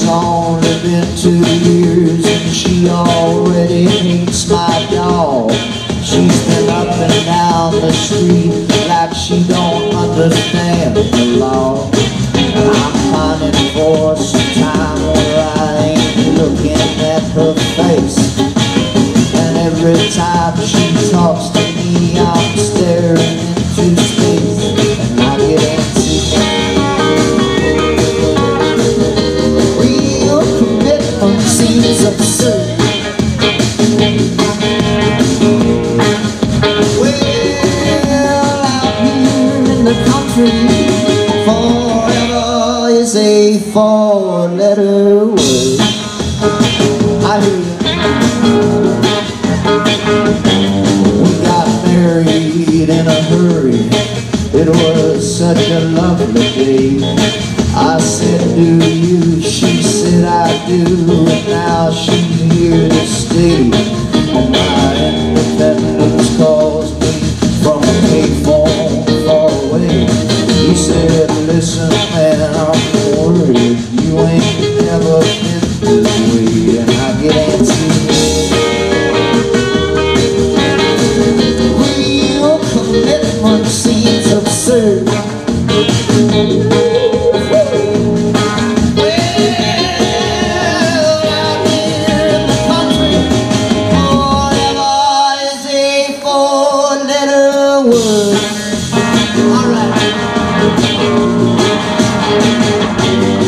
It's only been two years and she already Forever is a fall. Yeah.